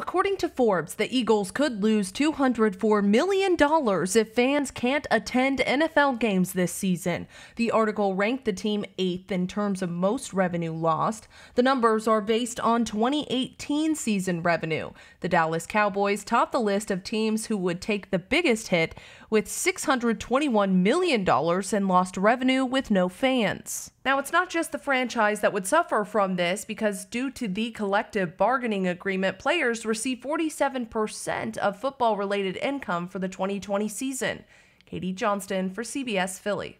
According to Forbes, the Eagles could lose $204 million if fans can't attend NFL games this season. The article ranked the team eighth in terms of most revenue lost. The numbers are based on 2018 season revenue. The Dallas Cowboys top the list of teams who would take the biggest hit with $621 million in lost revenue with no fans. Now, it's not just the franchise that would suffer from this because, due to the collective bargaining agreement, players receive 47% of football related income for the 2020 season. Katie Johnston for CBS Philly.